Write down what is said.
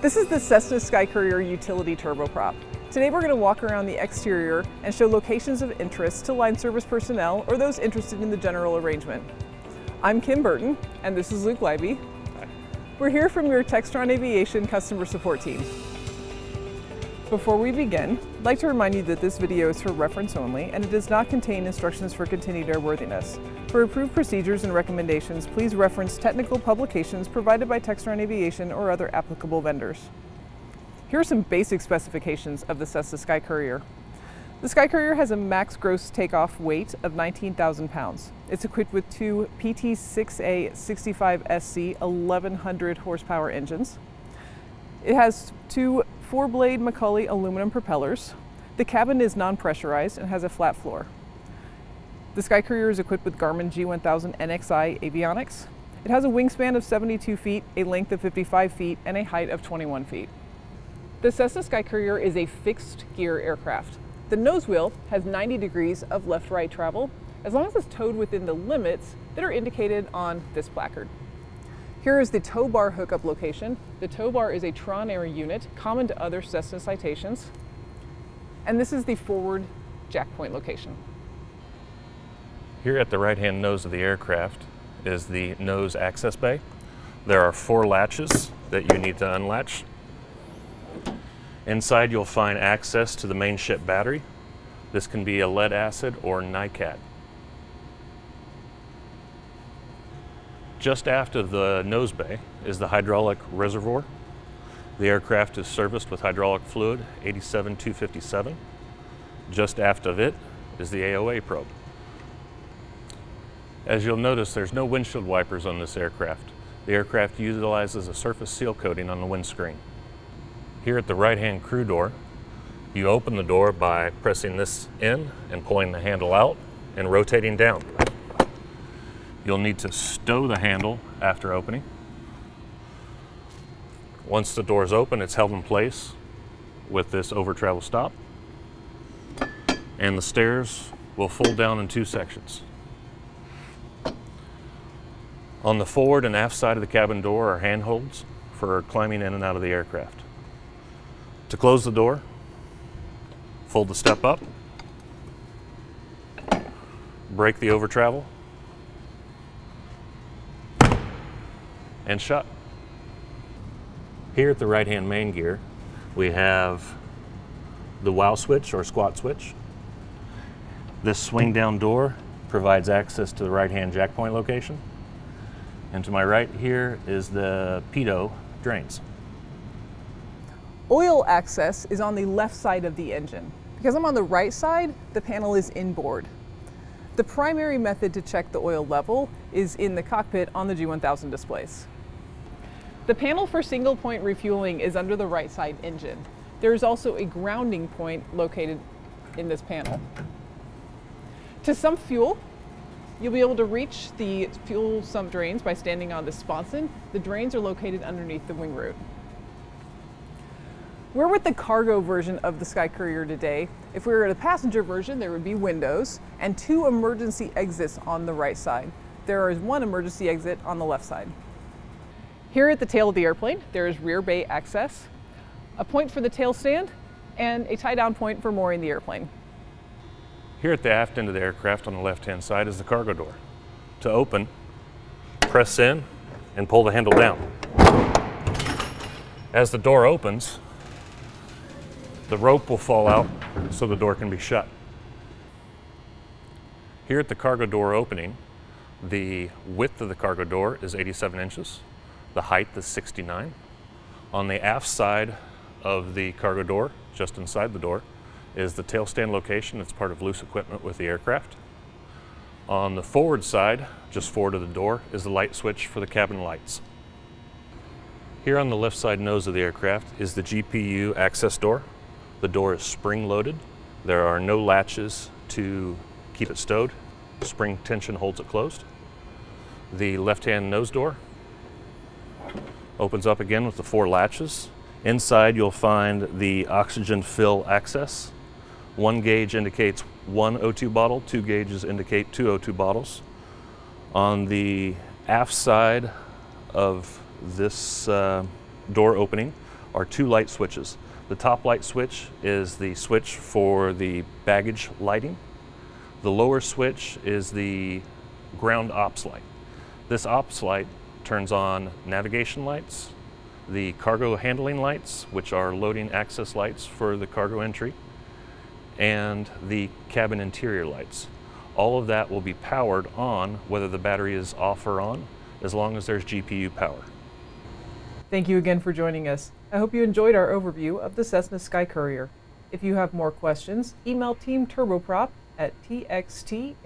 This is the Cessna SkyCourier Utility Turboprop. Today we're going to walk around the exterior and show locations of interest to line service personnel or those interested in the general arrangement. I'm Kim Burton, and this is Luke Leiby. We're here from your Textron Aviation customer support team. Before we begin, I'd like to remind you that this video is for reference only and it does not contain instructions for continued airworthiness. For approved procedures and recommendations, please reference technical publications provided by Textron Aviation or other applicable vendors. Here are some basic specifications of the Cessna SkyCourier. The SkyCourier has a max gross takeoff weight of 19,000 pounds. It's equipped with two PT6A 65SC 1100 horsepower engines. It has two four-blade McCauley aluminum propellers. The cabin is non-pressurized and has a flat floor. The SkyCourier is equipped with Garmin G1000 NXI avionics. It has a wingspan of 72 feet, a length of 55 feet, and a height of 21 feet. The Cessna SkyCourier is a fixed gear aircraft. The nose wheel has 90 degrees of left-right travel, as long as it's towed within the limits that are indicated on this placard. Here is the tow bar hookup location. The tow bar is a Tronair unit, common to other Cessna citations. And this is the forward jack point location. Here at the right-hand nose of the aircraft is the nose access bay. There are four latches that you need to unlatch. Inside you'll find access to the main ship battery. This can be a lead acid or NiCad. Just after the nose bay is the hydraulic reservoir. The aircraft is serviced with hydraulic fluid 87257. Just aft of it is the AOA probe. As you'll notice, there's no windshield wipers on this aircraft. The aircraft utilizes a surface seal coating on the windscreen. Here at the right-hand crew door, you open the door by pressing this in and pulling the handle out and rotating down. You'll need to stow the handle after opening. Once the door is open, it's held in place with this over travel stop. And the stairs will fold down in two sections. On the forward and aft side of the cabin door are handholds for climbing in and out of the aircraft. To close the door, fold the step up, break the over travel, and shut. Here at the right hand main gear, we have the WOW switch or squat switch. This swing down door provides access to the right hand jack point location. And to my right here is the pitot drains. Oil access is on the left side of the engine. Because I'm on the right side, the panel is inboard. The primary method to check the oil level is in the cockpit on the G1000 displays. The panel for single point refueling is under the right side engine. There is also a grounding point located in this panel. To sump fuel, you'll be able to reach the fuel sump drains by standing on the sponson. The drains are located underneath the wing root. We're with the cargo version of the SkyCourier today. If we were at a passenger version, there would be windows and two emergency exits on the right side. There is one emergency exit on the left side. Here at the tail of the airplane, there is rear bay access, a point for the tail stand, and a tie down point for mooring the airplane. Here at the aft end of the aircraft on the left hand side is the cargo door. To open, press in and pull the handle down. As the door opens, the rope will fall out so the door can be shut. Here at the cargo door opening, the width of the cargo door is 87 inches. The height is 69. On the aft side of the cargo door, just inside the door, is the tail stand location. It's part of loose equipment with the aircraft. On the forward side, just forward of the door, is the light switch for the cabin lights. Here on the left side nose of the aircraft is the GPU access door. The door is spring loaded. There are no latches to keep it stowed. Spring tension holds it closed. The left-hand nose door Opens up again with the four latches. Inside you'll find the oxygen fill access. One gauge indicates one O2 bottle, two gauges indicate two O2 bottles. On the aft side of this uh, door opening are two light switches. The top light switch is the switch for the baggage lighting. The lower switch is the ground ops light. This ops light turns on navigation lights, the cargo handling lights, which are loading access lights for the cargo entry, and the cabin interior lights. All of that will be powered on whether the battery is off or on, as long as there's GPU power. Thank you again for joining us. I hope you enjoyed our overview of the Cessna SkyCourier. If you have more questions, email Team Turboprop at txtav.com.